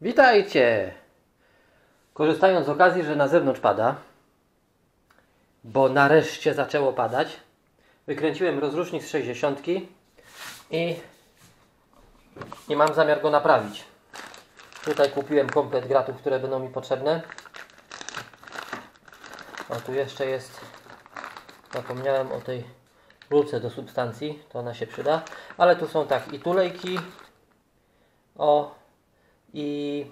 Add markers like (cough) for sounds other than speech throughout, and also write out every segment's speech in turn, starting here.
Witajcie! Korzystając z okazji, że na zewnątrz pada, bo nareszcie zaczęło padać, wykręciłem rozrusznik z 60 i, i mam zamiar go naprawić. Tutaj kupiłem komplet gratów, które będą mi potrzebne. O, tu jeszcze jest, zapomniałem o tej rurce do substancji, to ona się przyda. Ale tu są tak i tulejki, o, i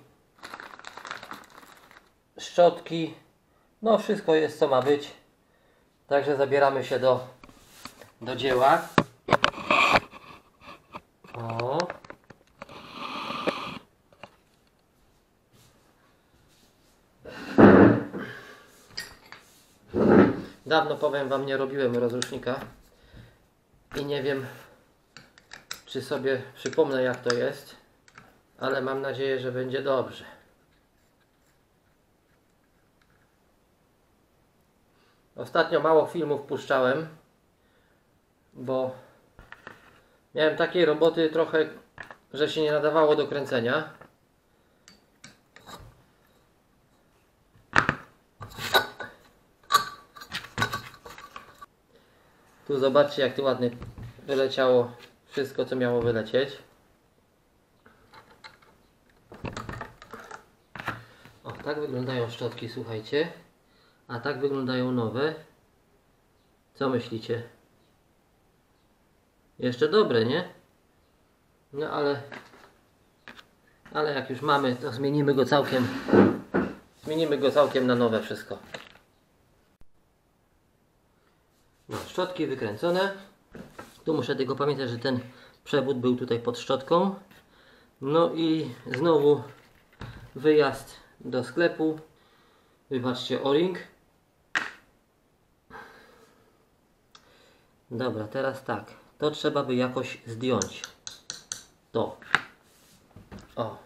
szczotki. No wszystko jest co ma być. Także zabieramy się do, do dzieła. O. Dawno powiem Wam nie robiłem rozrusznika i nie wiem czy sobie przypomnę jak to jest, ale mam nadzieję, że będzie dobrze. Ostatnio mało filmów puszczałem, bo miałem takiej roboty trochę, że się nie nadawało do kręcenia. Tu zobaczcie jak tu ładnie wyleciało wszystko co miało wylecieć. O, tak wyglądają szczotki, słuchajcie. A tak wyglądają nowe. Co myślicie? Jeszcze dobre, nie? No ale ale jak już mamy, to zmienimy go całkiem zmienimy go całkiem na nowe wszystko. No, szczotki wykręcone. Tu muszę tylko pamiętać, że ten przewód był tutaj pod szczotką. No i znowu wyjazd do sklepu. Wybaczcie o-ring. Dobra, teraz tak. To trzeba by jakoś zdjąć. To. O.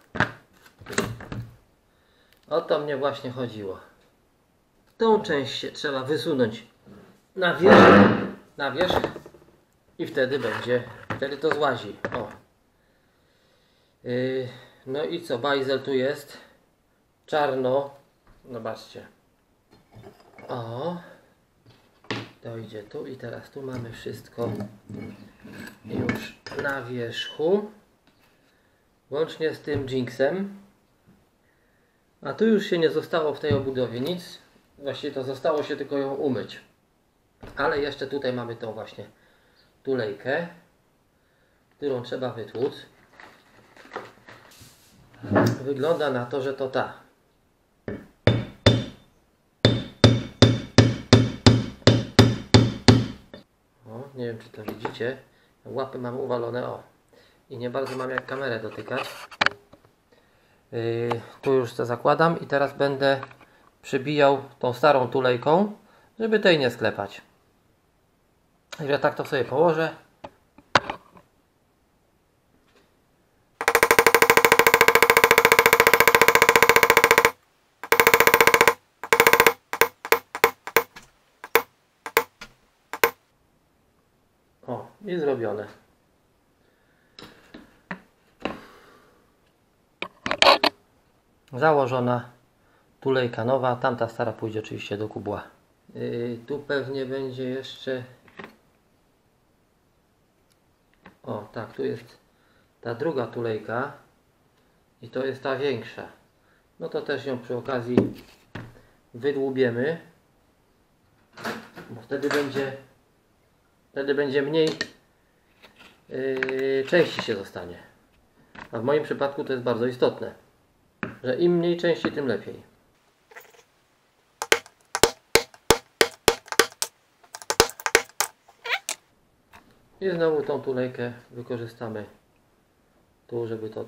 O to mnie właśnie chodziło. Tą część trzeba wysunąć na wierzch, na wierzch i wtedy będzie, wtedy to złazi. O. Yy, no i co, bajzel tu jest. Czarno. Zobaczcie. O. To idzie tu i teraz tu mamy wszystko już na wierzchu. Łącznie z tym jinxem. A tu już się nie zostało w tej obudowie nic. Właściwie to zostało się tylko ją umyć. Ale jeszcze tutaj mamy tą właśnie tulejkę, którą trzeba wytłuc. Wygląda na to, że to ta. Nie wiem czy to widzicie. Łapy mam uwalone, o. I nie bardzo mam jak kamerę dotykać. Yy, tu już to zakładam i teraz będę przybijał tą starą tulejką, żeby tej nie sklepać. Także tak to sobie położę. Założona tulejka nowa, tamta stara pójdzie oczywiście do kubła. Yy, tu pewnie będzie jeszcze o, tak, tu jest ta druga tulejka i to jest ta większa. No to też ją przy okazji wydłubiemy, bo wtedy będzie wtedy będzie mniej yy, części się zostanie. A w moim przypadku to jest bardzo istotne, że im mniej części, tym lepiej. I znowu tą tulejkę wykorzystamy tu, żeby to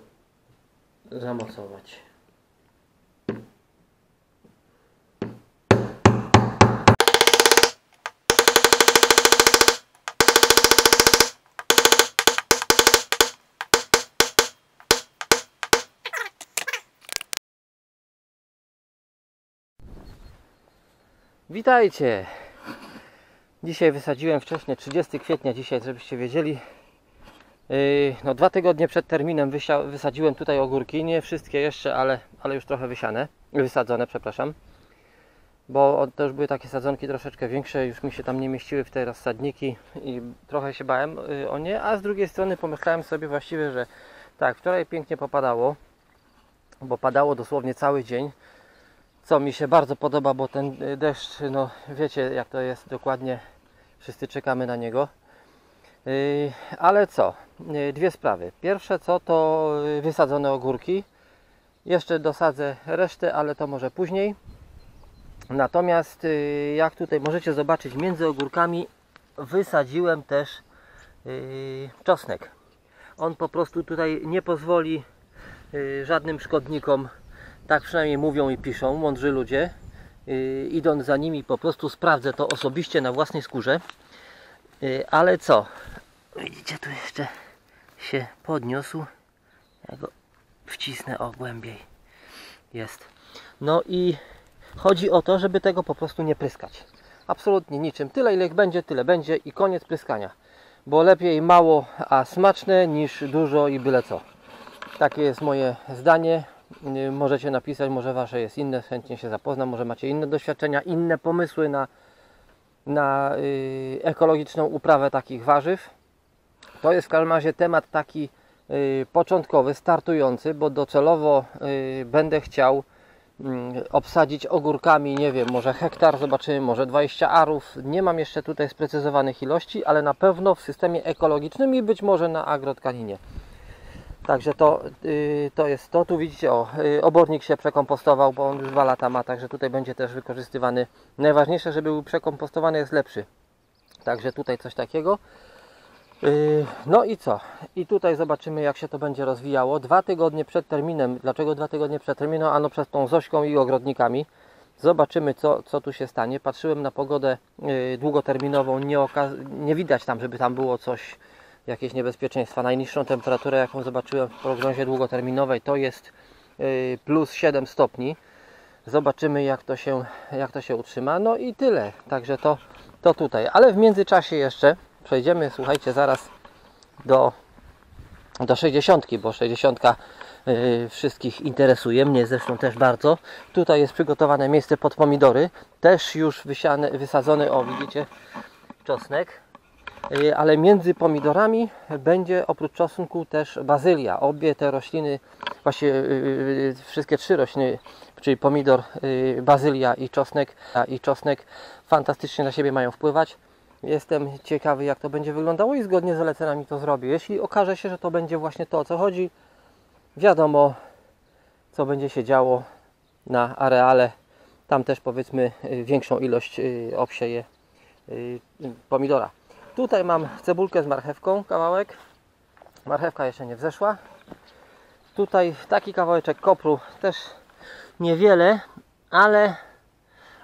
zamocować. Witajcie! Dzisiaj wysadziłem wcześniej, 30 kwietnia dzisiaj, żebyście wiedzieli. Yy, No, dwa tygodnie przed terminem wysadziłem tutaj ogórki. Nie wszystkie jeszcze, ale, ale już trochę wysiane. Wysadzone, przepraszam. Bo to już były takie sadzonki troszeczkę większe, już mi się tam nie mieściły w te rozsadniki i trochę się bałem yy, o nie. A z drugiej strony pomyślałem sobie właściwie, że tak, wczoraj pięknie popadało, bo padało dosłownie cały dzień. Co mi się bardzo podoba, bo ten y, deszcz, no wiecie jak to jest dokładnie, wszyscy czekamy na niego. Yy, ale co? Yy, Dwie sprawy. Pierwsze co to wysadzone ogórki. Jeszcze dosadzę resztę, ale to może później. Natomiast jak tutaj możecie zobaczyć między ogórkami wysadziłem też czosnek. On po prostu tutaj nie pozwoli żadnym szkodnikom, tak przynajmniej mówią i piszą mądrzy ludzie. Yy, idąc za nimi po prostu sprawdzę to osobiście na własnej skórze. Yy, Ale co? Widzicie, tu jeszcze się podniósł. Ja go wcisnę o głębiej. Jest. No i chodzi o to, żeby tego po prostu nie pryskać. Absolutnie niczym. Tyle ile będzie, tyle będzie i koniec pryskania. Bo lepiej mało, a smaczne niż dużo i byle co. Takie jest moje zdanie. Yy, Możecie napisać, może wasze jest inne, chętnie się zapoznam, może macie inne doświadczenia, inne pomysły na, na yy, ekologiczną uprawę takich warzyw. To jest w każdym razie temat taki y, początkowy, startujący, bo docelowo y, będę chciał mm, obsadzić ogórkami, nie wiem, może hektar, zobaczymy, może 20 arów. Nie mam jeszcze tutaj sprecyzowanych ilości, ale na pewno w systemie ekologicznym i być może na agrotkaninie. Także to, y, to jest to. Tu widzicie, o, y, obornik się przekompostował, bo on już dwa lata ma, także tutaj będzie też wykorzystywany. Najważniejsze, żeby był przekompostowany, jest lepszy. Także tutaj coś takiego. Yy, No i co? I tutaj zobaczymy jak się to będzie rozwijało. Dwa tygodnie przed terminem. Dlaczego dwa tygodnie przed terminem? Ano przed tą Zośką i ogrodnikami. Zobaczymy co, co tu się stanie. Patrzyłem na pogodę długoterminową. Nie, nie widać tam, żeby tam było coś, jakieś niebezpieczeństwa. Najniższą temperaturę jaką zobaczyłem w prognozie długoterminowej to jest yy, plus 7 stopni. Zobaczymy jak to się, jak to się utrzyma. No i tyle. Także to, to tutaj. Ale w międzyczasie jeszcze przejdziemy, słuchajcie, zaraz do, do 60, bo 60 yy, wszystkich interesuje, mnie zresztą też bardzo. Tutaj jest przygotowane miejsce pod pomidory, też już wysiane, wysadzony, o widzicie, czosnek. Yy, ale między pomidorami będzie oprócz czosnku też bazylia. Obie te rośliny, właściwie yy, wszystkie trzy rośliny, czyli pomidor, bazylia i czosnek, i czosnek fantastycznie na siebie mają wpływać. Jestem ciekawy, jak to będzie wyglądało i zgodnie z zaleceniami to zrobię. Jeśli okaże się, że to będzie właśnie to, o co chodzi, wiadomo, co będzie się działo na areale. Tam też powiedzmy y, większą ilość y, obsieje y, pomidora. Tutaj mam cebulkę z marchewką, kawałek. Marchewka jeszcze nie wzeszła. Tutaj taki kawałeczek kopru, też niewiele, ale,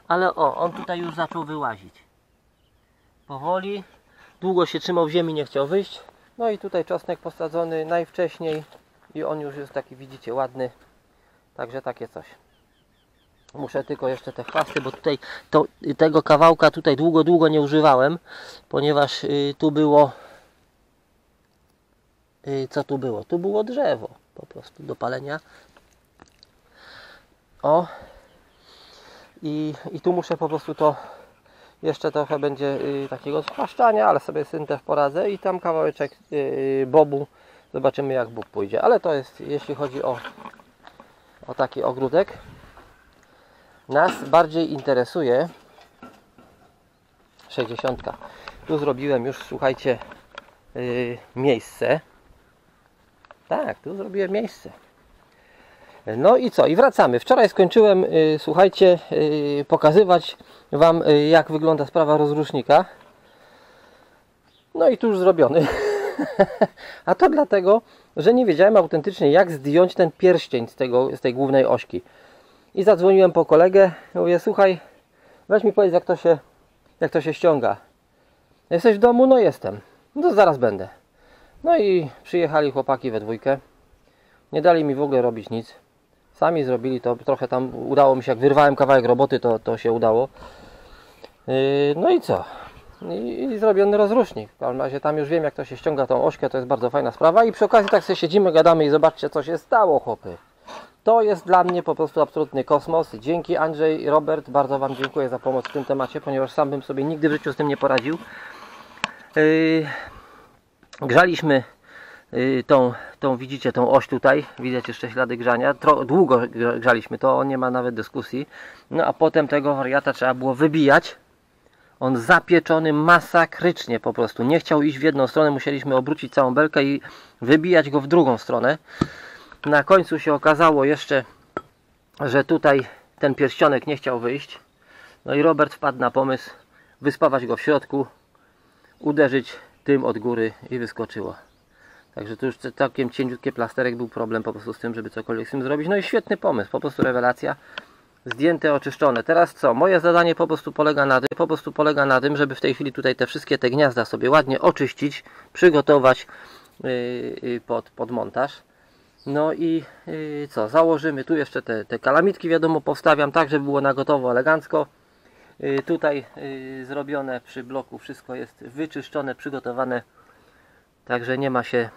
ale o, on tutaj już zaczął wyłazić powoli. Długo się trzymał w ziemi, nie chciał wyjść. No i tutaj czosnek posadzony najwcześniej i on już jest taki, widzicie, ładny. Także takie coś. Muszę tylko jeszcze te chwasty, bo tutaj to, tego kawałka tutaj długo, długo nie używałem, ponieważ y, tu było y, co tu było? Tu było drzewo po prostu do palenia. O i, i tu muszę po prostu to jeszcze trochę będzie y, takiego spłaszczania, ale sobie z tym też poradzę i tam kawałeczek y, bobu. Zobaczymy jak Bóg pójdzie. Ale to jest jeśli chodzi o, o taki ogródek. Nas bardziej interesuje 60. Tu zrobiłem już, słuchajcie, y, miejsce. Tak, tu zrobiłem miejsce. No i co? I wracamy. Wczoraj skończyłem, y, słuchajcie, y, pokazywać Wam, y, jak wygląda sprawa rozrusznika. No i tu już zrobiony. (laughs) A to dlatego, że nie wiedziałem autentycznie, jak zdjąć ten pierścień z, tego, z tej głównej ośki. I zadzwoniłem po kolegę. Mówię, słuchaj, weź mi powiedz, jak to się, jak to się ściąga. Jesteś w domu? No jestem. No to zaraz będę. No i przyjechali chłopaki we dwójkę. Nie dali mi w ogóle robić nic. Sami zrobili to, trochę tam udało mi się, jak wyrwałem kawałek roboty, to, to się udało. Yy, no i co? i, i zrobiony rozrusznik. W każdym razie tam już wiem jak to się ściąga tą ośkę, to jest bardzo fajna sprawa i przy okazji tak sobie siedzimy, gadamy i zobaczcie co się stało chłopy. To jest dla mnie po prostu absolutny kosmos. Dzięki Andrzej Robert, bardzo Wam dziękuję za pomoc w tym temacie, ponieważ sam bym sobie nigdy w życiu z tym nie poradził. Yy, grzaliśmy yy, tą, tą, widzicie, tą oś tutaj, widać jeszcze ślady grzania. Tro, długo grza- grzaliśmy to, nie ma nawet dyskusji. No a potem tego wariata trzeba było wybijać. On zapieczony masakrycznie po prostu. Nie chciał iść w jedną stronę, musieliśmy obrócić całą belkę i wybijać go w drugą stronę. Na końcu się okazało jeszcze, że tutaj ten pierścionek nie chciał wyjść. No i Robert wpadł na pomysł wyspawać go w środku, uderzyć tym od góry i wyskoczyło. Także tu już całkiem cieniutkie plasterek był problem po prostu z tym, żeby cokolwiek z tym zrobić. No i świetny pomysł, po prostu rewelacja. Zdjęte, oczyszczone. Teraz co? Moje zadanie po prostu polega na tym, po prostu polega na tym, żeby w tej chwili tutaj te wszystkie te gniazda sobie ładnie oczyścić, przygotować yy, yy, pod, pod montaż. No i yy, co? Założymy tu jeszcze te, te kalamitki, wiadomo, powstawiam tak, żeby było na gotowo, elegancko. Yy, tutaj yy, zrobione przy bloku wszystko jest wyczyszczone, przygotowane. Także nie ma się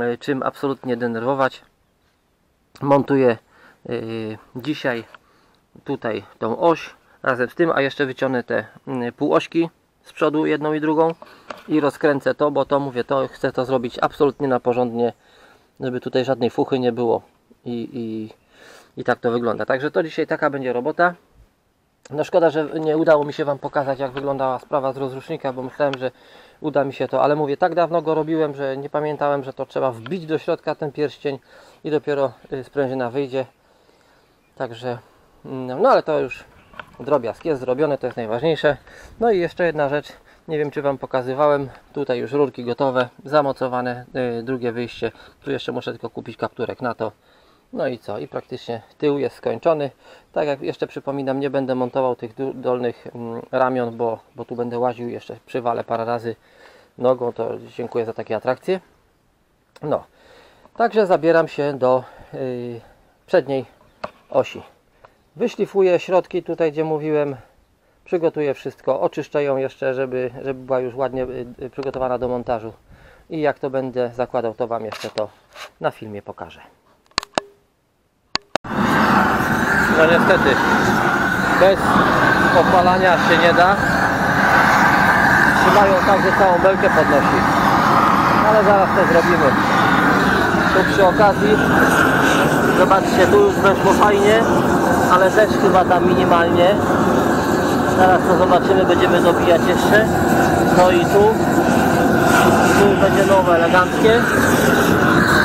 yy, czym absolutnie denerwować. Montuję yy, dzisiaj tutaj tą oś razem z tym, a jeszcze wyciągnę te mm, półośki z przodu jedną i drugą i rozkręcę to, bo to mówię, to chcę to zrobić absolutnie na porządnie, żeby tutaj żadnej fuchy nie było i, i, i tak to wygląda. Także to dzisiaj taka będzie robota. No szkoda, że nie udało mi się Wam pokazać jak wyglądała sprawa z rozrusznika, bo myślałem, że uda mi się to, ale mówię, tak dawno go robiłem, że nie pamiętałem, że to trzeba wbić do środka ten pierścień i dopiero y, sprężyna wyjdzie. Także, no, no ale to już drobiazg jest zrobione, to jest najważniejsze. No i jeszcze jedna rzecz, nie wiem czy Wam pokazywałem, tutaj już rurki gotowe, zamocowane, y, drugie wyjście, tu jeszcze muszę tylko kupić kapturek na to. No i co? I praktycznie tył jest skończony. Tak jak jeszcze przypominam, nie będę montował tych dolnych mm, ramion, bo, bo tu będę łaził jeszcze przywalę parę razy nogą, to dziękuję za takie atrakcje. No, także zabieram się do y, przedniej osi. Wyszlifuję środki tutaj, gdzie mówiłem. Przygotuję wszystko, oczyszczę ją jeszcze, żeby, żeby była już ładnie y, y, przygotowana do montażu. I jak to będę zakładał, to Wam jeszcze to na filmie pokażę. No niestety, bez opalania się nie da. Trzymają tak, że całą belkę podnosi. Ale zaraz to zrobimy. Tu przy okazji, zobaczcie, tu już weszło fajnie, ale też chyba tam minimalnie. Zaraz to zobaczymy, będziemy dobijać jeszcze. No i tu. Tu będzie nowe, eleganckie.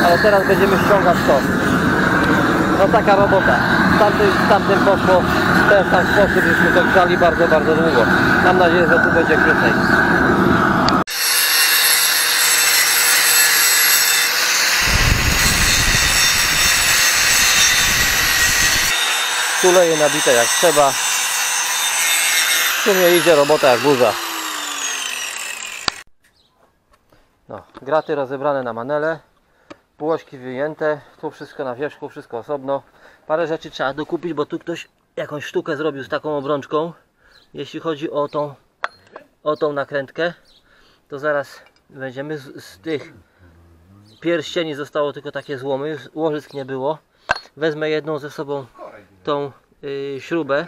Ale teraz będziemy ściągać to. No taka robota. Tamtym, tamtym poszło w ten sam sposób, żeśmy to grzali bardzo, bardzo długo. Mam nadzieję, że tu będzie krócej. Tuleje nabite jak trzeba. W sumie idzie robota jak burza. No, graty rozebrane na manele półośki wyjęte, tu wszystko na wierzchu, wszystko osobno. Parę rzeczy trzeba dokupić, bo tu ktoś jakąś sztukę zrobił z taką obrączką. Jeśli chodzi o tą, o tą nakrętkę, to zaraz będziemy z, z tych pierścieni zostało tylko takie złomy, łożysk nie było. Wezmę jedną ze sobą tą śrubę,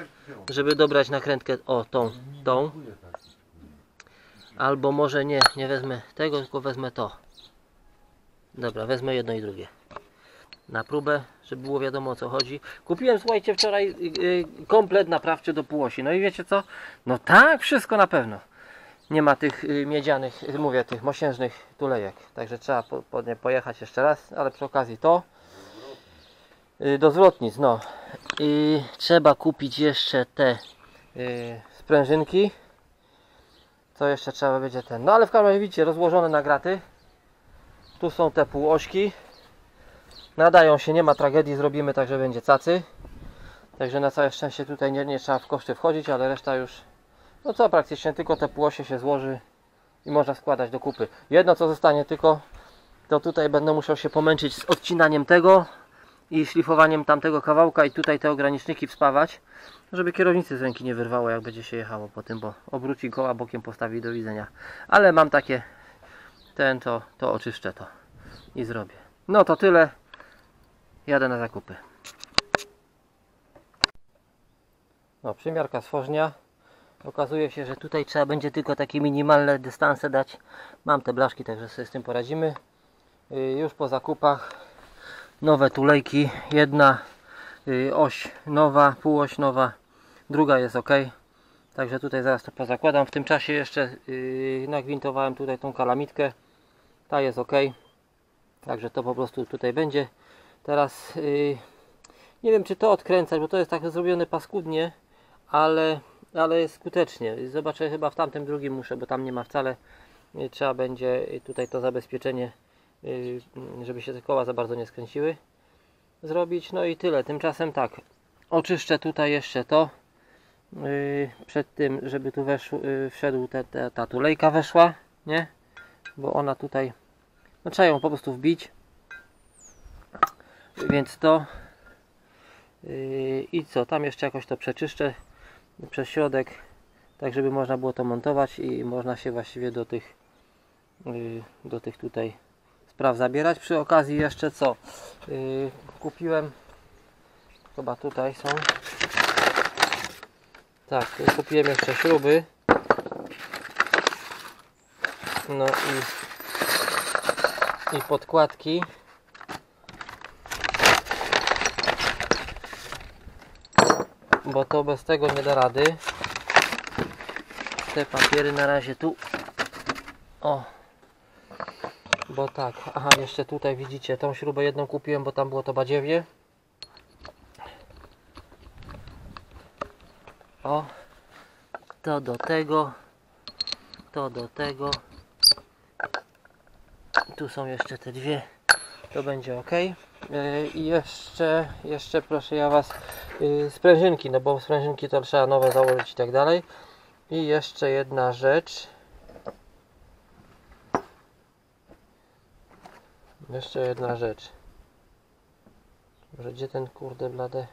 żeby dobrać nakrętkę, o tą, tą. Albo może nie, nie wezmę tego, tylko wezmę to. Dobra, wezmę jedno i drugie. Na próbę, żeby było wiadomo o co chodzi. Kupiłem, słuchajcie, wczoraj yy, yy, komplet naprawczy do półosi. No i wiecie co? No tak, wszystko na pewno. Nie ma tych miedzianych, mówię, tych mosiężnych tulejek. Także trzeba po, po pojechać jeszcze raz, ale przy okazji to. Yy, do zwrotnic, no. I trzeba kupić jeszcze te yy, sprężynki. Co jeszcze trzeba będzie ten. No ale w każdym razie widzicie, rozłożone na graty. Tu są te półośki. Nadają się, nie ma tragedii, zrobimy tak, że będzie cacy. Także na całe szczęście tutaj nie, nie trzeba w koszty wchodzić, ale reszta już, no co praktycznie tylko te półosie się złoży i można składać do kupy. Jedno co zostanie tylko, to tutaj będę musiał się pomęczyć z odcinaniem tego i szlifowaniem tamtego kawałka i tutaj te ograniczniki wspawać, żeby kierownicy z ręki nie wyrwało jak będzie się jechało po tym, bo obróci koła bokiem postawi do widzenia. Ale mam takie, ten to, to oczyszczę to i zrobię. No to tyle. Jadę na zakupy. No, przymiarka stworznia. Okazuje się, że tutaj trzeba będzie tylko takie minimalne dystanse dać. Mam te blaszki, także sobie z tym poradzimy. Yy, Już po zakupach nowe tulejki. Jedna yy, oś nowa, półoś nowa, druga jest ok. Także tutaj zaraz to pozakładam. W tym czasie jeszcze yy, nagwintowałem tutaj tą kalamitkę. Ta jest ok. Także to po prostu tutaj będzie. Teraz yy, nie wiem czy to odkręcać, bo to jest tak zrobione paskudnie, ale, ale skutecznie. Zobaczę chyba w tamtym drugim muszę, bo tam nie ma wcale. Trzeba będzie tutaj to zabezpieczenie, żeby się te koła za bardzo nie skręciły, zrobić. No i tyle. Tymczasem tak, oczyszczę tutaj jeszcze to. Yy, przed tym, żeby tu weszł, yy, wszedł te, te, ta tulejka weszła, nie? Bo ona tutaj, no trzeba ją po prostu wbić. Więc to i co, tam jeszcze jakoś to przeczyszczę przez środek, tak żeby można było to montować i można się właściwie do tych do tych tutaj spraw zabierać. Przy okazji jeszcze co, yy, kupiłem chyba tutaj są tak, kupiłem jeszcze śruby no i i podkładki bo to bez tego nie da rady. Te papiery na razie tu. O. Bo tak, aha, jeszcze tutaj widzicie, tą śrubę jedną kupiłem, bo tam było to badziewie. O. To do tego. To do tego. Tu są jeszcze te dwie. To będzie ok. I jeszcze, jeszcze proszę ja Was yy, sprężynki, no bo sprężynki to trzeba nowe założyć i tak dalej. I jeszcze jedna rzecz. Jeszcze jedna rzecz. Może gdzie ten kurde blade?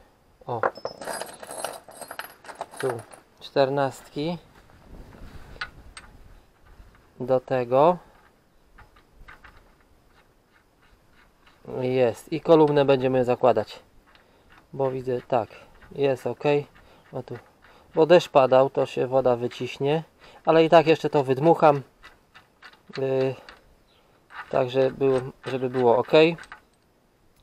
O. Tu. Czternastki. Do tego. Jest. I kolumnę będziemy zakładać. Bo widzę, tak, jest ok. O tu. Bo deszcz padał, to się woda wyciśnie. Ale i tak jeszcze to wydmucham. Yy, tak, żeby było, żeby było ok.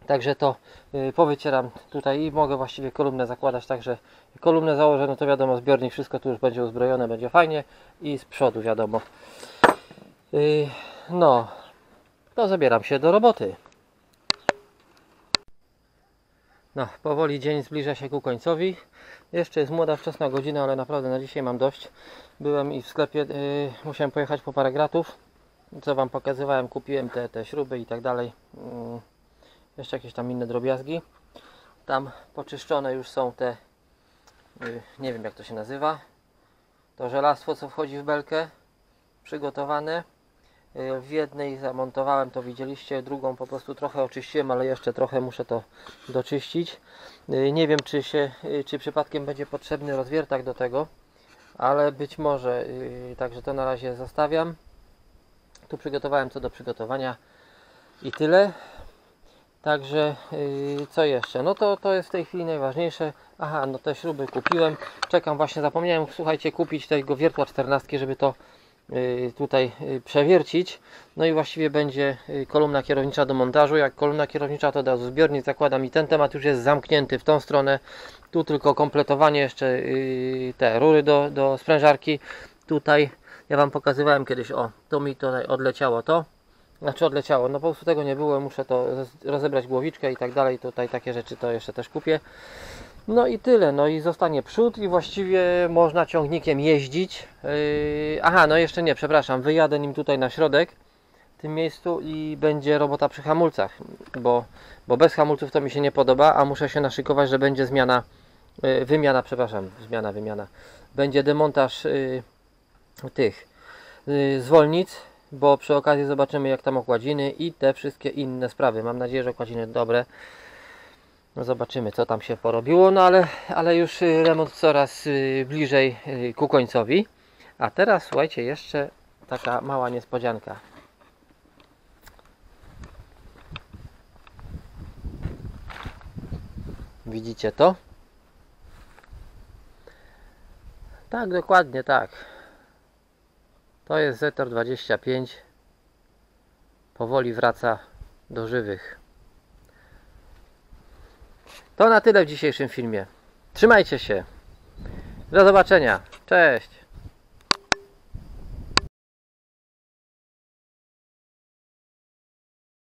Także to yy, powycieram tutaj i mogę właściwie kolumnę zakładać. Także kolumnę założę, no to wiadomo, zbiornik, wszystko tu już będzie uzbrojone, będzie fajnie. I z przodu wiadomo. Yy, no, to zabieram się do roboty. No, powoli dzień zbliża się ku końcowi. Jeszcze jest młoda, wczesna godzina, ale naprawdę na dzisiaj mam dość. Byłem i w sklepie, yy, musiałem pojechać po parę gratów. Co Wam pokazywałem, kupiłem te, te śruby i tak dalej. Yy, jeszcze jakieś tam inne drobiazgi. Tam poczyszczone już są te, yy, nie wiem jak to się nazywa. To żelastwo, co wchodzi w belkę. Przygotowane. Y, W jednej zamontowałem, to widzieliście, drugą po prostu trochę oczyściłem, ale jeszcze trochę muszę to doczyścić. Y, Nie wiem, czy, się, y, czy przypadkiem będzie potrzebny rozwiertak do tego, ale być może, y, także to na razie zostawiam. Tu przygotowałem co do przygotowania i tyle. Także y, co jeszcze? No to, to jest w tej chwili najważniejsze. Aha, no te śruby kupiłem. Czekam, właśnie zapomniałem, słuchajcie, kupić tego wiertła 14, żeby to y, tutaj y, przewiercić. No i właściwie będzie y, kolumna kierownicza do montażu. Jak kolumna kierownicza to razu zbiornik zakładam i ten temat już jest zamknięty w tą stronę. Tu tylko kompletowanie jeszcze y, te rury do, do sprężarki. Tutaj ja Wam pokazywałem kiedyś, o, to mi tutaj odleciało to. Znaczy odleciało, no po prostu tego nie było, muszę to roz- rozebrać głowiczkę i tak dalej, tutaj takie rzeczy to jeszcze też kupię. No i tyle, no i zostanie przód i właściwie można ciągnikiem jeździć. Yy, aha, no jeszcze nie, przepraszam, wyjadę nim tutaj na środek w tym miejscu i będzie robota przy hamulcach, bo, bo bez hamulców to mi się nie podoba, a muszę się naszykować, że będzie zmiana, yy, wymiana, przepraszam, zmiana, wymiana. Będzie demontaż yy, tych yy, zwolnic, bo przy okazji zobaczymy jak tam okładziny i te wszystkie inne sprawy. Mam nadzieję, że okładziny dobre. No zobaczymy co tam się porobiło, no ale, ale już y, remont coraz y, bliżej y, ku końcowi. A teraz słuchajcie, jeszcze taka mała niespodzianka. Widzicie to? Tak, dokładnie tak. To jest Zetor 25. Powoli wraca do żywych. To na tyle w dzisiejszym filmie. Trzymajcie się. Do zobaczenia. Cześć.